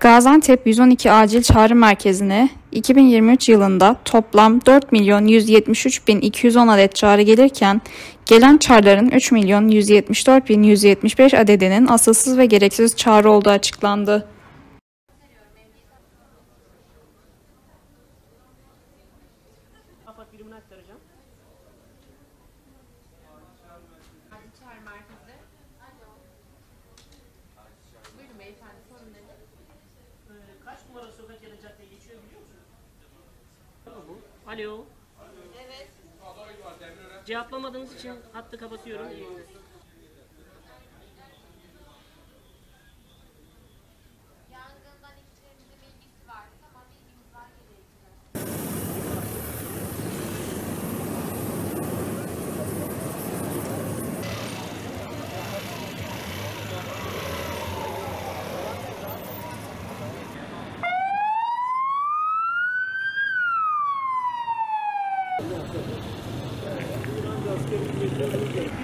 Gaziantep 112 Acil Çağrı Merkezi'ne 2023 yılında toplam 4 milyon 173 bin 210 adet çağrı gelirken gelen çağrıların 3 milyon 174 bin 175 adedinin asılsız ve gereksiz çağrı olduğu açıklandı. Alo. Evet. Cevaplamadığınız için hattı kapatıyorum. İyi günler. Askeri ücretler